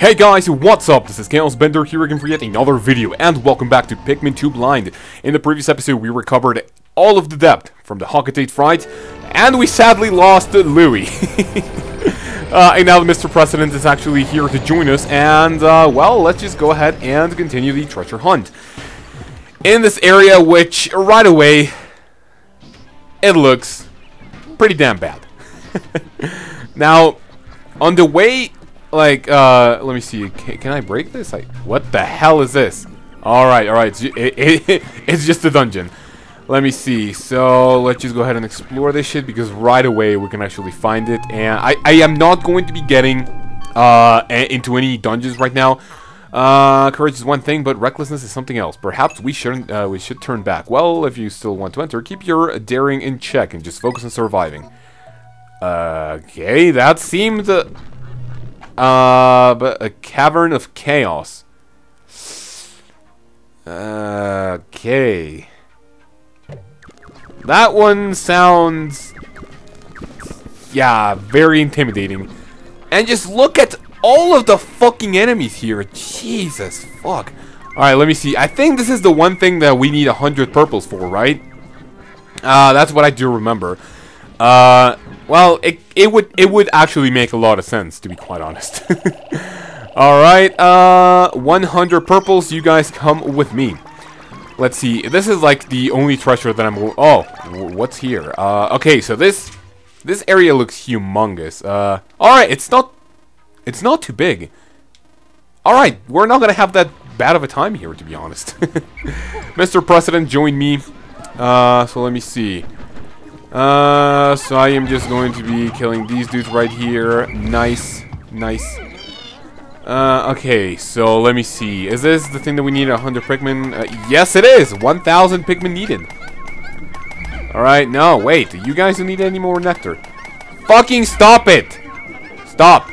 Hey guys, what's up? This is Kaozbender here again for yet another video, and welcome back to Pikmin 2 Blind. In the previous episode, we recovered all of the depth from the Hocotate fight, and we sadly lost Louie. uh, and now Mr. President is actually here to join us, and, uh, well, let's just go ahead and continue the treasure hunt. In this area, which, right away, it looks pretty damn bad. now, on the way like, uh, let me see. Can, can I break this? Like, what the hell is this? Alright, alright. It's, it, it, it's just a dungeon. Let me see. So, let's just go ahead and explore this shit because right away we can actually find it. And I, I am not going to be getting uh, into any dungeons right now. Uh, courage is one thing, but recklessness is something else. Perhaps we shouldn't. Uh, we should turn back. Well, if you still want to enter, keep your daring in check and just focus on surviving. Uh, okay, that seemed. Uh, but a cavern of chaos. Okay. That one sounds... Yeah, very intimidating. And just look at all of the fucking enemies here. Jesus, fuck. Alright, let me see. I think this is the one thing that we need a hundred purples for, right? Uh, that's what I do remember. Uh, well, it it would it would actually make a lot of sense to be quite honest. All right, uh, 100 purples. You guys come with me. Let's see. This is like the only treasure that I'm. Oh, what's here? Uh, okay, so this this area looks humongous. Uh, all right, it's not it's not too big. All right, we're not gonna have that bad of a time here, to be honest. Mr. President, join me. Uh, so let me see. Uh, so I am just going to be killing these dudes right here. Nice, nice. Uh, okay, so let me see. Is this the thing that we need 100 Pikmin? Uh, yes, it is! 1,000 Pikmin needed. Alright, no, wait. You guys don't need any more nectar. Fucking stop it! Stop.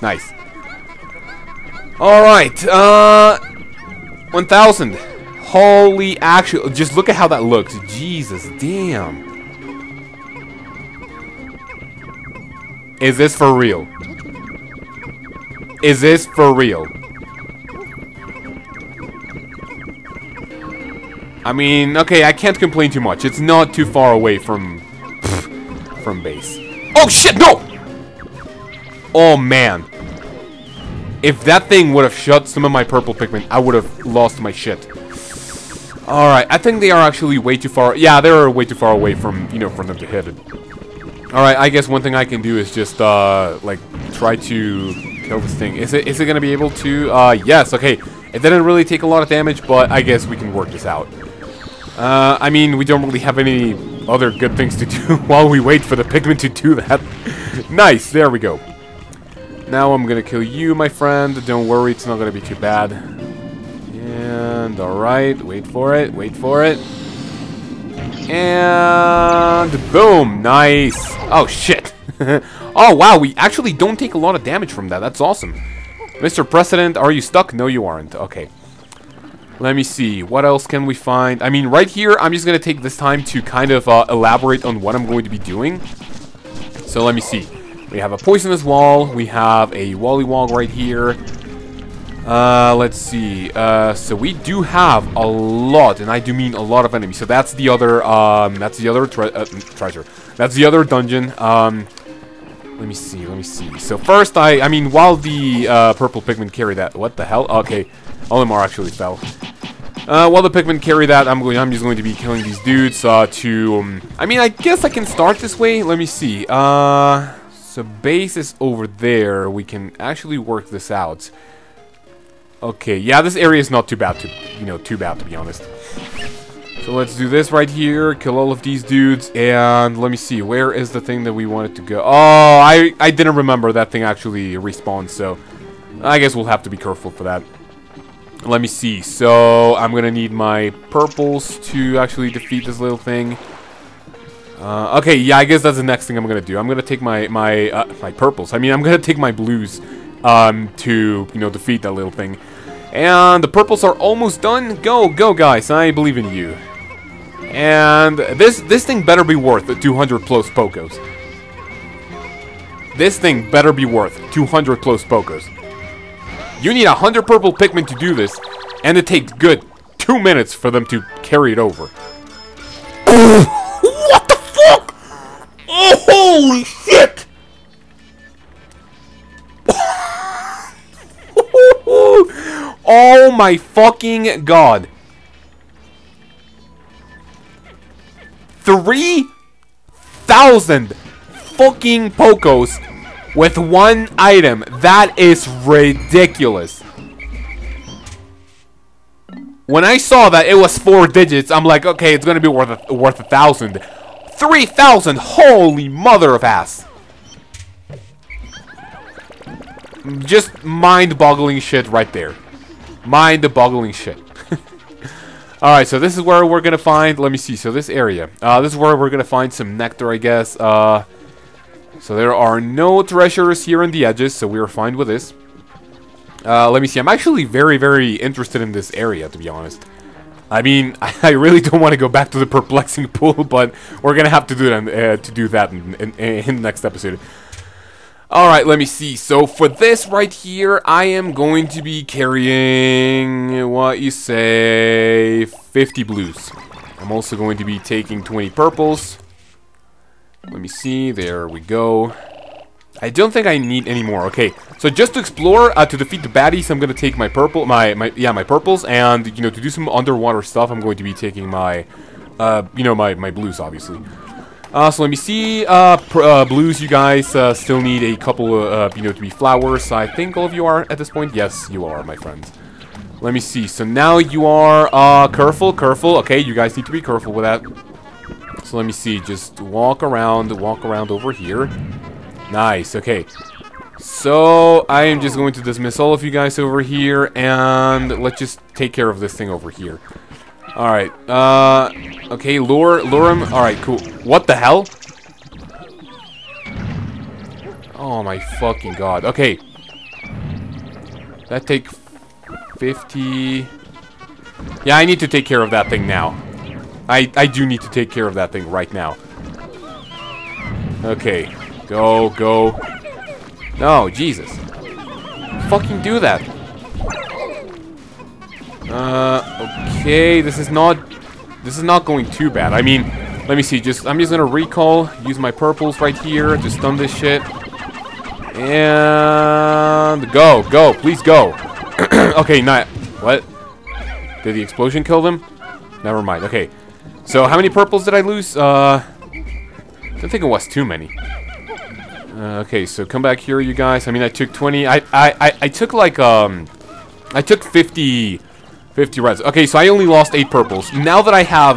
Nice. Alright, uh... 1,000. Holy actual... Just look at how that looks. Jesus, damn. Is this for real? Is this for real? I mean, okay, I can't complain too much. It's not too far away from... from base. Oh, shit, no! Oh, man. If that thing would have shut some of my purple Pikmin, I would have lost my shit. Alright, I think they are actually way too far... Yeah, they're way too far away from, you know, for them to hit it. Alright, I guess one thing I can do is just, uh, like, try to kill this thing. Is it is it to be able to? Uh, yes, okay. It didn't really take a lot of damage, but I guess we can work this out. Uh, I mean, we don't really have any other good things to do while we wait for the Pikmin to do that. nice, there we go. Now I'm to kill you, my friend. Don't worry, it's not to be too bad. And, alright, wait for it, wait for it. And boom, nice. Oh, shit. oh, wow, we actually don't take a lot of damage from that. That's awesome. Mr. President, are you stuck? No, you aren't. Okay. Let me see. What else can we find? I mean, right here, I'm just going to take this time to kind of uh, elaborate on what I'm going to be doing. So let me see. We have a poisonous wall. We have a Wollywog right here. Uh, let's see. Uh, so we do have a lot, and I do mean a lot of enemies. So that's the other, um, that's the other tre uh, treasure. That's the other dungeon. Um, let me see, let me see. So first, I, I mean, while the uh, purple Pikmin carry that, what the hell? Okay, Olimar actually fell. Uh, while the Pikmin carry that, I'm going, I'm just going to be killing these dudes. Uh, to, um, I mean, I guess I can start this way. Let me see. Uh, so base is over there. We can actually work this out. Okay, yeah, this area is not too bad to, you know, too bad to be honest. So let's do this right here, kill all of these dudes, and let me see, where is the thing that we wanted to go? Oh, I, I didn't remember that thing actually respawns, so I guess we'll have to be careful for that. Let me see, so I'm gonna need my purples to actually defeat this little thing. Uh, okay, yeah, I guess that's the next thing I'm gonna do. I'm gonna take my, my, uh, my purples. I mean, I'm gonna take my blues um, to, you know, defeat that little thing. And the purples are almost done. Go, go, guys. I believe in you. And this this thing better be worth 200 plus Pokos. This thing better be worth 200 plus Pokos. You need 100 purple Pikmin to do this, and it takes good two minutes for them to carry it over. what the fuck? Oh, holy oh my fucking god. Three thousand fucking Pokos with one item. That is ridiculous. When I saw that it was four digits, I'm like, okay, it's gonna be worth a, worth a thousand. Three thousand! Holy mother of ass! Just mind-boggling shit right there. Mind-boggling shit. Alright, so this is where we're gonna find, let me see, so this area. Uh, this is where we're gonna find some nectar, I guess. Uh, so there are no treasures here on the edges, so we're fine with this. Uh, let me see, I'm actually very, very interested in this area, to be honest. I mean, I really don't want to go back to the perplexing pool, but we're gonna have to do that, uh, to do that in, in, in the next episode. Alright, let me see. So for this right here, I am going to be carrying, what you say, 50 blues. I'm also going to be taking 20 purples. Let me see, there we go. I don't think I need any more. Okay, so just to explore, uh, to defeat the baddies, I'm going to take my purple, my, my, yeah, my purples, and, you know, to do some underwater stuff, I'm going to be taking my, uh, you know, my, my blues, obviously. Uh, so let me see. Uh, uh, blues, you guys uh, still need a couple, uh, you know, to be flowers. I think all of you are at this point. Yes, you are, my friends. Let me see. So now you are uh, careful, careful. Okay, you guys need to be careful with that. So let me see. Just walk around, walk around over here. Nice. Okay. So I am just going to dismiss all of you guys over here, and let's just take care of this thing over here. Alright, uh, okay, lure, lure him. Alright, cool. What the hell? Oh my fucking god. Okay. That take 50... Yeah, I need to take care of that thing now. I, I do need to take care of that thing right now. Okay. Go, go. No, Jesus. Fucking do that. Uh, okay, this is not, this is not going too bad. I mean, let me see, just, I'm just gonna recall, use my purples right here to stun this shit. And, go, go, please go. okay, not, what? Did the explosion kill them? Never mind, okay. So, how many purples did I lose? Uh, I don't think it was too many. Uh, okay, so come back here, you guys. I mean, I took 20. I, I, I, I took like, um, I took 50 50 reds. Okay, so I only lost 8 purples. Now that I have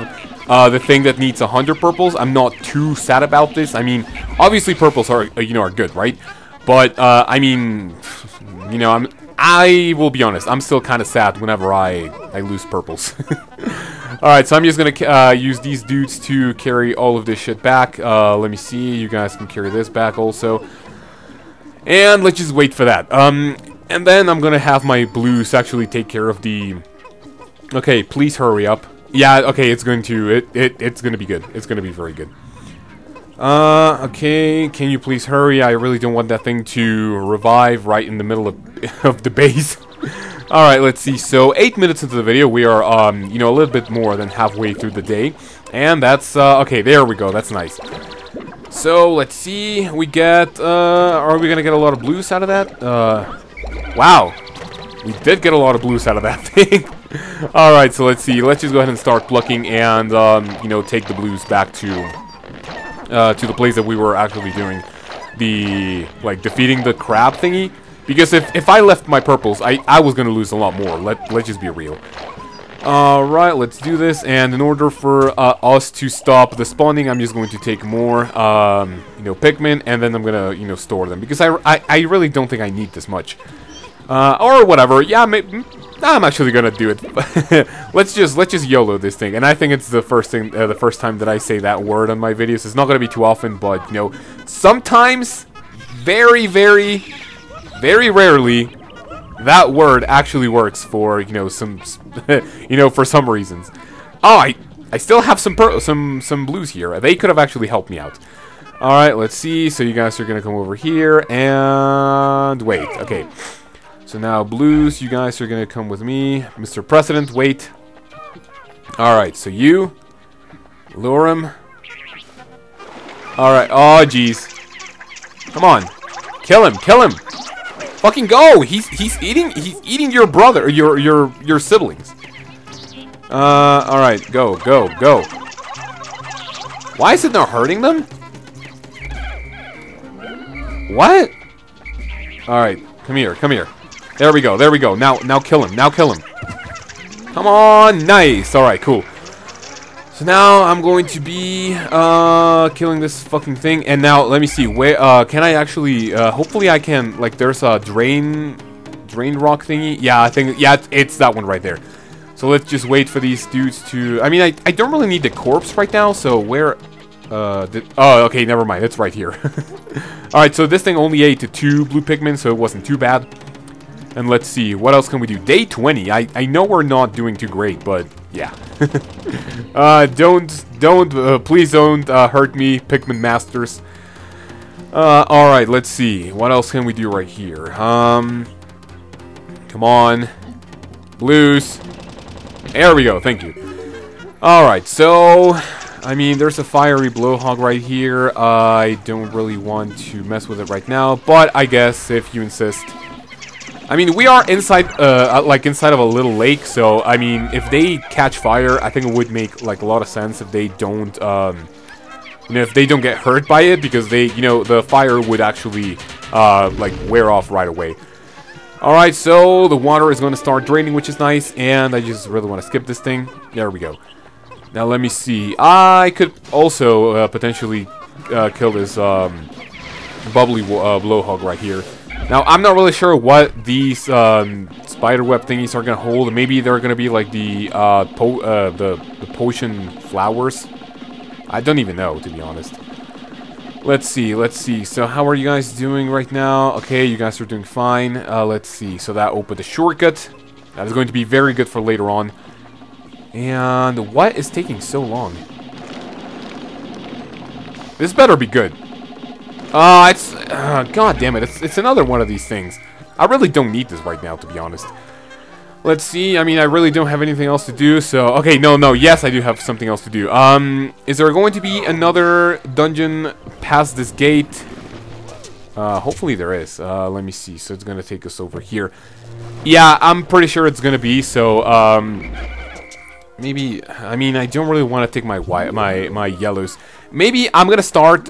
uh, the thing that needs 100 purples, I'm not too sad about this. I mean, obviously purples are, uh, you know, are good, right? But, uh, I mean, you know, I'm, I will be honest, I'm still kind of sad whenever I, I lose purples. Alright, so I'm just going to uh, use these dudes to carry all of this shit back. Uh, let me see, you guys can carry this back also. And let's just wait for that. Um, and then I'm going to have my blues actually take care of the Okay, please hurry up. Yeah, okay, it's going to, it, it, it's going to be good. It's going to be very good. Uh, okay, can you please hurry? I really don't want that thing to revive right in the middle of, of the base. Alright, let's see. So, eight minutes into the video, we are, um, you know, a little bit more than halfway through the day. And that's, uh, okay, there we go. That's nice. So, let's see. We get, uh, are we gonna get a lot of blues out of that? Uh, wow. We did get a lot of blues out of that thing. Alright, so let's see. Let's just go ahead and start plucking and, um, you know, take the blues back to, uh, to the place that we were actually doing the, like, defeating the crab thingy. Because if, if I left my purples, I, I was going to lose a lot more. Let, let's just be real. Alright, let's do this. And in order for uh, us to stop the spawning, I'm just going to take more, um, you know, Pikmin. And then I'm going to, you know, store them. Because I, I, I really don't think I need this much. Uh, or whatever. Yeah, maybe, I'm actually gonna do it. let's just let's just YOLO this thing, and I think it's the first thing, uh, the first time that I say that word on my videos. It's not gonna be too often, but you know, sometimes, very, very, very rarely, that word actually works for you know some, you know, for some reasons. Oh, I I still have some some some blues here. They could have actually helped me out. All right, let's see. So you guys are gonna come over here and wait. Okay. So now blues, you guys are gonna come with me. Mr. President, wait. Alright, so you lure him. Alright, oh jeez. Come on. Kill him, kill him. Fucking go! He's he's eating he's eating your brother your your your siblings. Uh alright, go, go, go. Why is it not hurting them? What? Alright, come here, come here. There we go, there we go. Now now kill him, now kill him. Come on, nice. Alright, cool. So now I'm going to be uh, killing this fucking thing. And now, let me see. Where uh, Can I actually... Uh, hopefully I can... Like, there's a drain... Drain rock thingy. Yeah, I think... Yeah, it's that one right there. So let's just wait for these dudes to... I mean, I, I don't really need the corpse right now. So where... Uh, did, oh, okay, never mind. It's right here. Alright, so this thing only ate to two blue Pikmin, so it wasn't too bad. And let's see, what else can we do? Day 20. I, I know we're not doing too great, but yeah. uh, don't, don't, uh, please don't uh, hurt me, Pikmin Masters. Uh, alright, let's see. What else can we do right here? Um, come on. Blues. There we go, thank you. Alright, so, I mean, there's a fiery blowhog right here. I don't really want to mess with it right now, but I guess if you insist... I mean, we are inside, uh, uh, like inside of a little lake, so I mean, if they catch fire, I think it would make like a lot of sense if they don't, um, you know, if they don't get hurt by it, because they, you know, the fire would actually, uh, like wear off right away. Alright, so the water is going to start draining, which is nice, and I just really want to skip this thing. There we go. Now let me see. I could also uh, potentially uh, kill this um, bubbly uh, blowhog right here. Now, I'm not really sure what these um, spiderweb thingies are going to hold. Maybe they're going to be like the, uh, uh, the, the potion flowers. I don't even know, to be honest. Let's see, let's see. So how are you guys doing right now? Okay, you guys are doing fine. Uh, let's see. So that opened a shortcut. That is going to be very good for later on. And what is taking so long? This better be good. Uh, it's... Uh, God damn it, it's, it's another one of these things. I really don't need this right now, to be honest. Let's see, I mean, I really don't have anything else to do, so... Okay, no, no, yes, I do have something else to do. Um, is there going to be another dungeon past this gate? Uh, hopefully there is. Uh, let me see, so it's gonna take us over here. Yeah, I'm pretty sure it's gonna be, so, um... Maybe, I mean, I don't really want to take my white, my, my yellows. Maybe I'm gonna start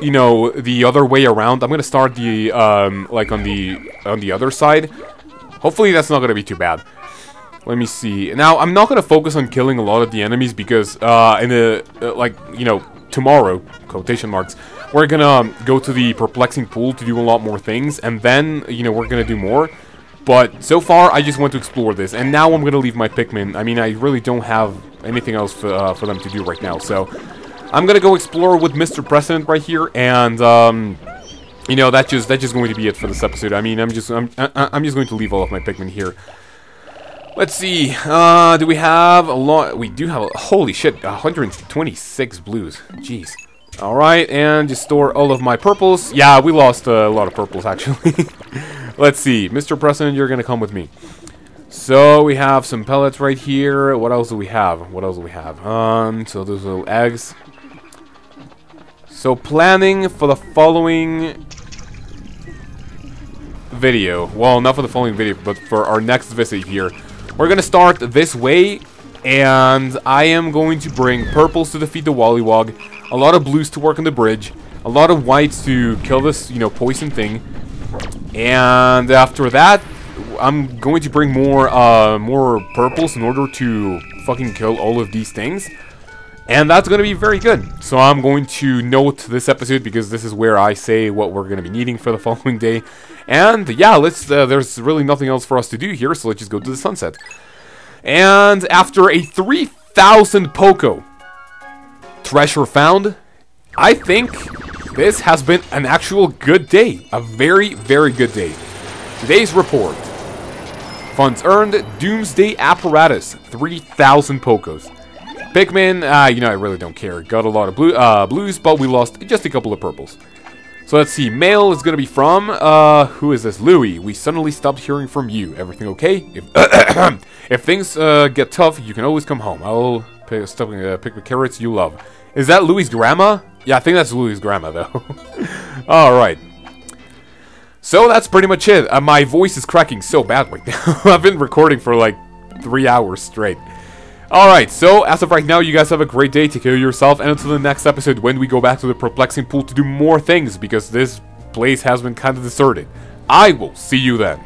you know, the other way around. I'm gonna start the, um, like on the, on the other side. Hopefully that's not gonna be too bad. Let me see. Now, I'm not gonna focus on killing a lot of the enemies because, uh, in the, uh, like, you know, tomorrow, quotation marks, we're gonna um, go to the perplexing pool to do a lot more things, and then, you know, we're gonna do more. But so far, I just want to explore this, and now I'm gonna leave my Pikmin. I mean, I really don't have anything else for, uh, for them to do right now, so I'm gonna go explore with Mr. President right here, and um, you know that just that's just going to be it for this episode. I mean, I'm just I'm I'm just going to leave all of my Pikmin here. Let's see. Uh, do we have a lot? We do have. A, holy shit! 126 blues. Jeez. All right, and just store all of my purples. Yeah, we lost uh, a lot of purples actually. Let's see, Mr. President, you're gonna come with me. So we have some pellets right here. What else do we have? What else do we have? Um, so those little eggs. So planning for the following video. Well, not for the following video, but for our next visit here. We're to start this way, and I am going to bring purples to defeat the Wollywog, a lot of blues to work on the bridge, a lot of whites to kill this, you know, poison thing, and after that, I'm going to bring more, uh, more purples in order to fucking kill all of these things. And that's going to be very good. So I'm going to note this episode because this is where I say what we're going to be needing for the following day. And yeah, let's. Uh, there's really nothing else for us to do here, so let's just go to the sunset. And after a 3,000 Poko treasure found, I think this has been an actual good day. A very, very good day. Today's report. Funds earned, Doomsday Apparatus, 3,000 Pokos. Pikmin, uh, you know, I really don't care. Got a lot of blue, uh, blues, but we lost just a couple of purples. So let's see. Mail is gonna be from uh who is this? Louie. We suddenly stopped hearing from you. Everything okay? If if things uh, get tough, you can always come home. I'll pick, stop, uh, pick the carrots you love. Is that Louie's grandma? Yeah, I think that's Louie's grandma though. All right. So that's pretty much it. Uh, my voice is cracking so bad right now. I've been recording for like three hours straight. Alright, so as of right now, you guys have a great day. Take care of yourself. And until the next episode, when we go back to the perplexing pool to do more things, because this place has been kind of deserted. I will see you then.